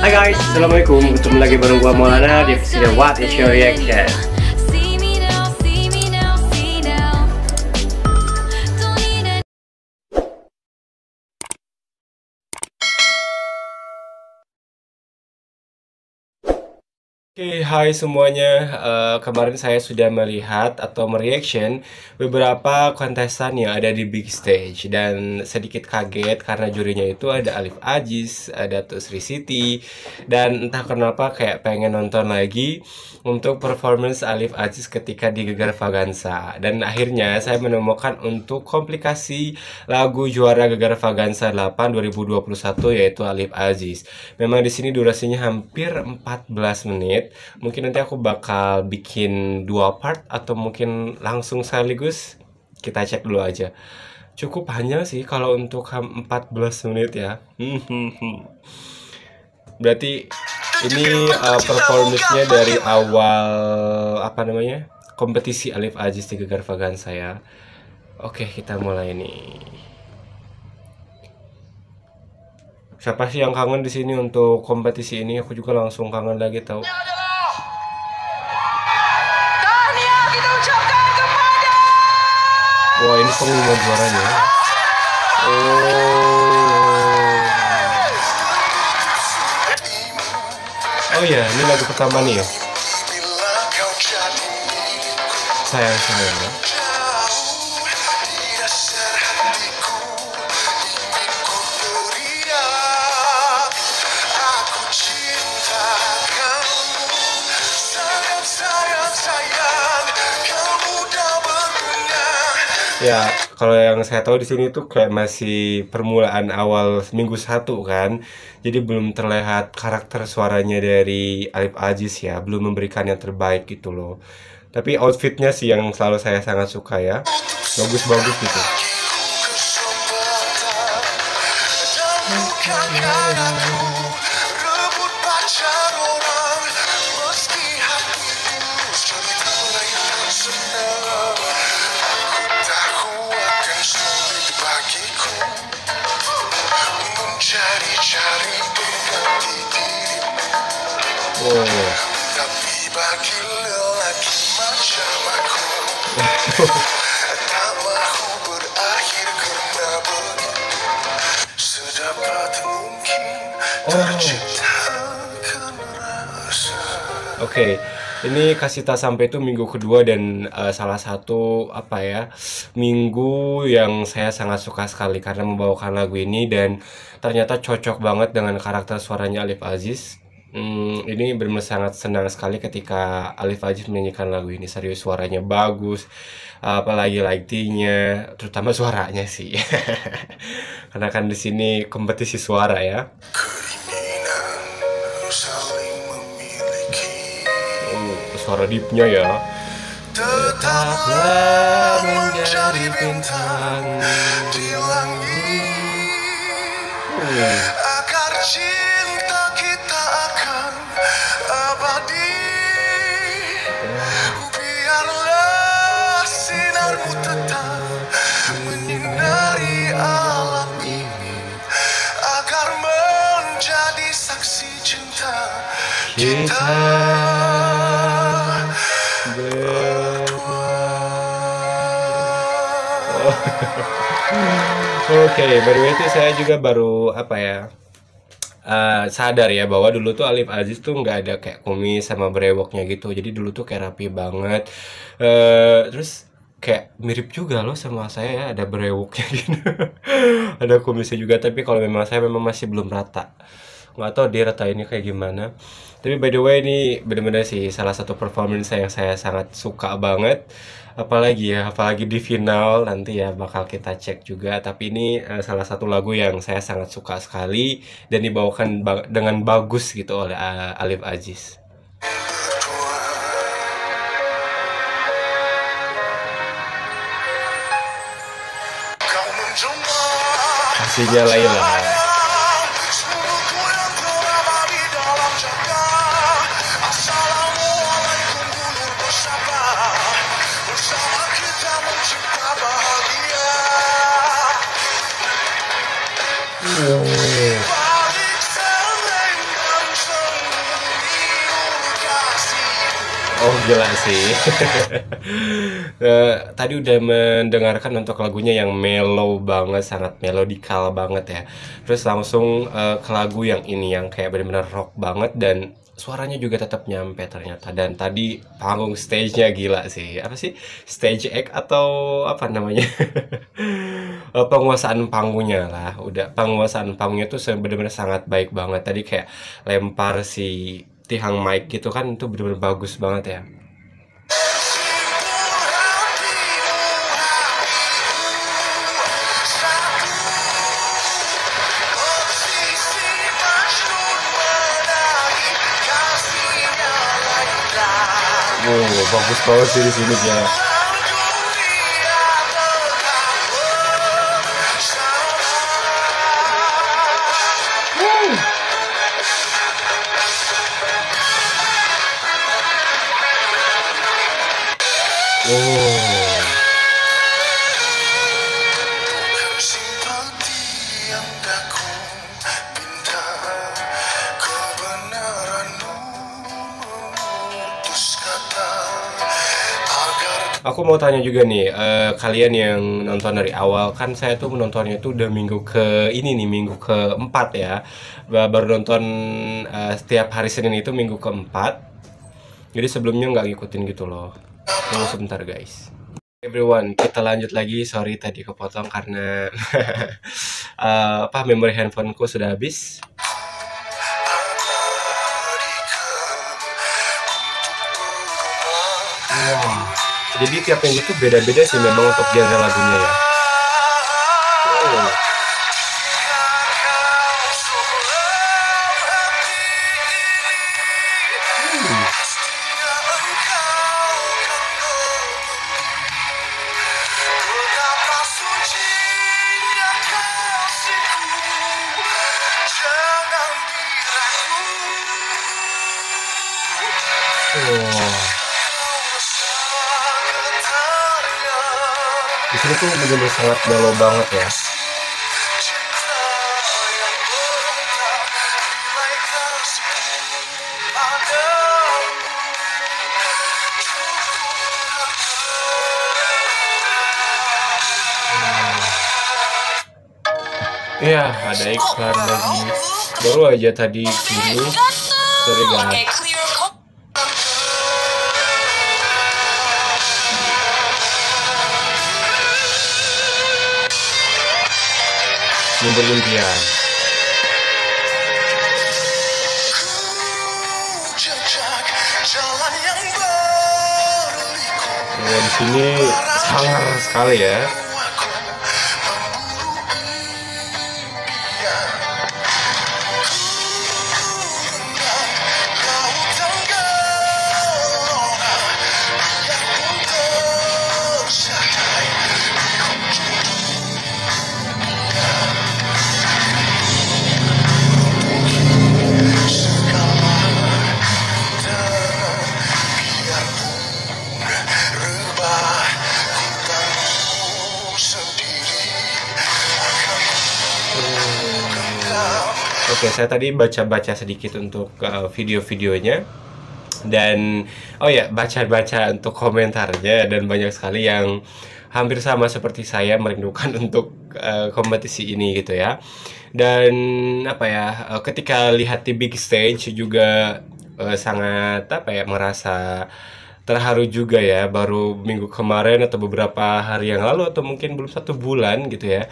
Hai guys, Assalamualaikum. Ketemu lagi bareng gua Maulana di episode What is your reaction Oke, hai semuanya. Eh, kemarin saya sudah melihat atau mereaction beberapa kontestan yang ada di big stage dan sedikit kaget karena jurinya itu ada Alif Ajis, ada tuh Sri Siti dan entah kenapa kayak pengen nonton lagi untuk performance Alif Ajis ketika di Gegar Vagansa dan akhirnya saya menemukan untuk komplikasi lagu juara Gegar Vagansa 8 2021 yaitu Alif Aziz. Memang di sini durasinya hampir 14 menit. Mungkin nanti aku bakal bikin dua part atau mungkin langsung sekaligus. Kita cek dulu aja. Cukup panjang sih kalau untuk ham- 14 menit ya. Berarti ini uh, performance-nya dari awal apa namanya? kompetisi Alif Aziz di Gegar Vagansa ya. Oke, kita mulai nih. Siapa sih yang kangen di sini untuk kompetisi ini? Aku juga langsung kangen lagi tahu. Wah, ini pengumuman juaranya. Oh. Oh ya, ini lagu pertama nih ya. Sayang sayang. ya. Ya, kalau yang saya tahu di sini tuh kayak masih permulaan awal minggu satu kan, jadi belum terlihat karakter suaranya dari Alif Aziz ya, belum memberikan yang terbaik gitu loh. Tapi outfitnya sih yang selalu saya sangat suka ya, bagus-bagus gitu. Tapi bagi lelaki Tak Oke, ini Kasita sampai itu minggu kedua dan eh, salah satu apa ya minggu yang saya sangat suka sekali karena membawakan lagu ini dan ternyata cocok banget dengan karakter suaranya Alif Aziz. Hmm, ini benar-benar sangat senang sekali ketika Alif Aziz menyanyikan lagu ini. Serius suaranya bagus, apalagi lightingnya, terutama suaranya sih. Karena kan di sini kompetisi suara ya. Oh, suara deepnya ya. Tetaplah menjadi bintang di langit Agar kita Oke, by the way itu saya juga baru apa ya eh, sadar ya bahwa dulu tuh Alif Aziz tuh nggak ada kayak kumis sama brewoknya gitu. Jadi dulu tuh kayak rapi banget. eh terus kayak mirip juga loh sama saya ya ada brewoknya gitu. ada kumisnya juga tapi kalau memang saya memang masih belum rata. Nggak tahu dia ratainnya kayak gimana. Tapi by the way ini bener-bener sih salah satu performance yang saya sangat suka banget. Apalagi ya apalagi di final nanti ya bakal kita cek juga. Tapi ini eh, salah satu lagu yang saya sangat suka sekali dan dibawakan ba- dengan bagus gitu oleh eh, Alif Aziz. Kasihnya Laila Oh gila sih. Eh, tadi udah mendengarkan untuk lagunya yang mellow banget, sangat melodikal banget ya. Terus langsung eh, ke lagu yang ini yang kayak benar-benar rock banget dan suaranya juga tetap nyampe ternyata. Dan tadi panggung stage-nya gila sih. Apa sih? Stage act atau apa namanya? Eh, penguasaan panggungnya lah. Udah penguasaan panggungnya tuh benar-benar sangat baik banget. Tadi kayak lempar si tiang mic gitu kan itu benar-benar bagus banget ya. Oh, bagus banget sih di sini ya. Agar Aku mau tanya juga nih, eh, kalian yang nonton dari awal kan saya tuh menontonnya tuh udah minggu ke ini nih minggu keempat ya, Ba- baru nonton eh, setiap hari Senin itu minggu keempat. Jadi sebelumnya nggak ngikutin gitu loh. Tunggu sebentar guys. Everyone, kita lanjut lagi. Sorry tadi kepotong karena eh, apa memori handphoneku sudah habis. Jadi tiap minggu tuh beda-beda sih memang untuk genre lagunya ya. Di sini tuh bener-bener sangat mellow banget ya. Iya, ada iklan lagi. Baru aja tadi sini. Sorry guys. Ngumpul impian. Jejak jalan yang berliku Ya, di sini sangar sekali ya. Oke, saya tadi baca-baca sedikit untuk uh, video-videonya. Dan oh ya baca-baca untuk komentarnya. Dan banyak sekali yang hampir sama seperti saya merindukan untuk uh, kompetisi ini gitu ya. Dan apa ya, uh, ketika lihat di big stage juga uh, sangat apa ya merasa terharu juga ya. Baru minggu kemarin atau beberapa hari yang lalu atau mungkin belum satu bulan gitu ya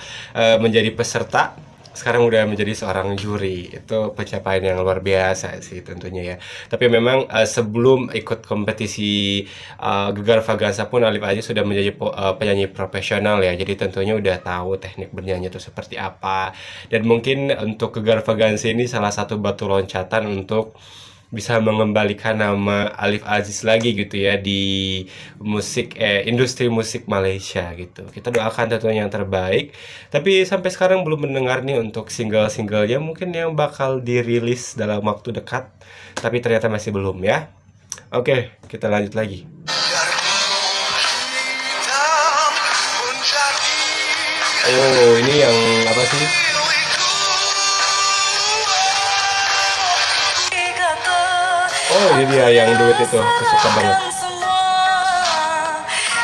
menjadi peserta sekarang udah menjadi seorang juri. Itu pencapaian yang luar biasa sih tentunya ya. Tapi memang eh, sebelum ikut kompetisi eh, Gegar Vagansa pun Alif Aji sudah menjadi eh, penyanyi profesional ya. Jadi tentunya udah tahu teknik bernyanyi itu seperti apa. Dan mungkin untuk Gegar Vagansa ini salah satu batu loncatan untuk bisa mengembalikan nama Alif Aziz lagi gitu ya di musik eh industri musik Malaysia gitu. Kita doakan tentunya yang terbaik. Tapi sampai sekarang belum mendengar nih untuk single-singlenya mungkin yang bakal dirilis dalam waktu dekat. Tapi ternyata masih belum ya. Oke, kita lanjut lagi. Oh, ini yang apa sih? Oh ini dia yang duet itu, aku suka banget. semua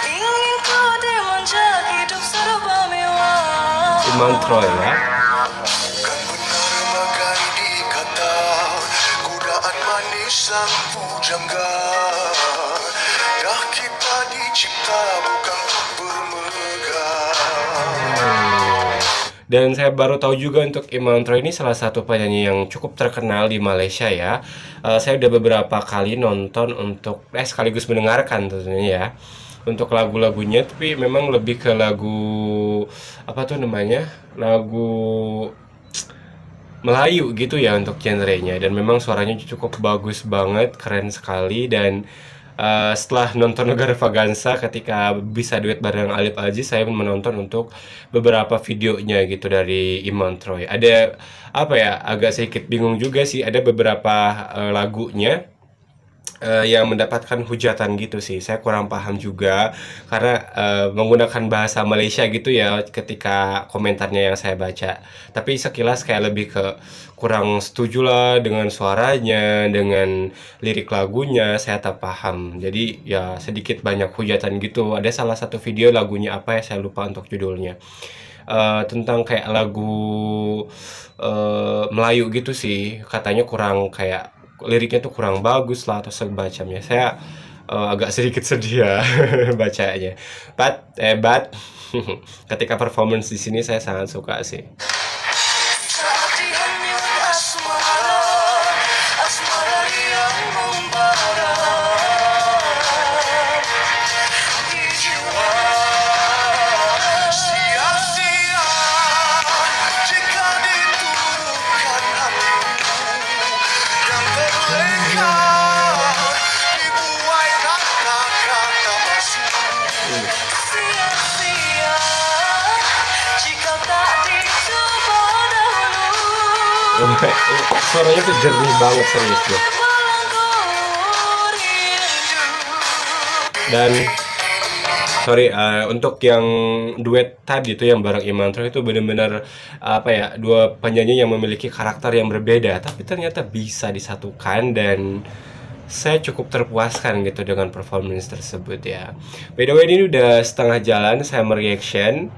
ingin ku dimanjak hidup serba mewah Iman Troy ya. Kan benar makan dikata Kudaan manis sang pujangga Dan saya baru tahu juga untuk Iman Troy ini salah satu penyanyi yang cukup terkenal di Malaysia ya. Eh, saya udah beberapa kali nonton untuk eh sekaligus mendengarkan tentunya ya. Untuk lagu-lagunya tapi memang lebih ke lagu apa tuh namanya? Lagu Melayu gitu ya untuk genrenya dan memang suaranya cukup bagus banget, keren sekali dan uh, setelah nonton Negara Vagansa ketika bisa duet bareng Alif Aziz saya menonton untuk beberapa videonya gitu dari Iman Troy. Ada apa ya agak sedikit bingung juga sih ada beberapa uh, lagunya eh, yang mendapatkan hujatan gitu sih. Saya kurang paham juga karena eh, menggunakan bahasa Malaysia gitu ya ketika komentarnya yang saya baca. Tapi sekilas kayak lebih ke kurang setuju lah dengan suaranya, dengan lirik lagunya, saya tak paham. Jadi ya sedikit banyak hujatan gitu. Ada salah satu video lagunya apa ya saya lupa untuk judulnya. Eh, tentang kayak lagu eh, Melayu gitu sih katanya kurang kayak liriknya tuh kurang bagus lah atau semacamnya saya eh, agak sedikit sedih ya bacanya but eh but ketika performance di sini saya sangat suka sih dahulu suaranya tuh jernih banget serius rindu dan sorry eh, untuk yang duet tadi itu yang bareng Iman Troy itu benar-benar apa ya dua penyanyi yang memiliki karakter yang berbeda tapi ternyata bisa disatukan dan saya cukup terpuaskan gitu dengan performance tersebut ya. By the way ini udah setengah jalan saya mereaction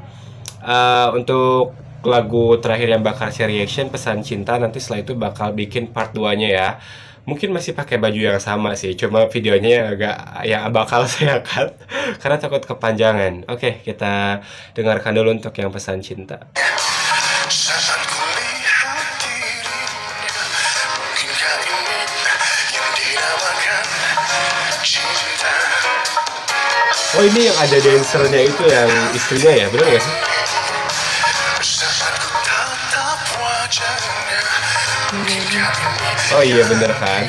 Eh, untuk lagu terakhir yang bakal saya reaction pesan cinta nanti setelah itu bakal bikin part 2 nya ya. Mungkin masih pakai baju yang sama sih cuma videonya yang agak yang bakal saya cut karena takut kepanjangan. Oke kita dengarkan dulu untuk yang pesan cinta. Oh ini yang ada dancernya itu yang istrinya ya benar gak sih oh iya bener kan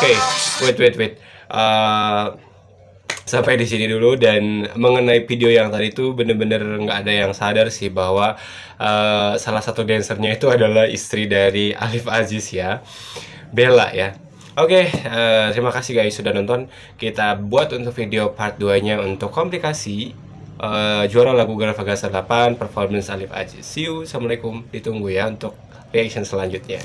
oke wait wait wait Eh, sampai di sini dulu dan mengenai video yang tadi itu bener-bener nggak ada yang sadar sih bahwa eh, salah satu dancernya itu adalah istri dari Alif Aziz ya Bella ya Oke, eh, terima kasih guys sudah nonton. Kita buat untuk video part 2-nya untuk komplikasi eh, juara lagu Garafagasa 8 performance Alif Aziz. See you, assalamualaikum. Ditunggu ya untuk reaction selanjutnya.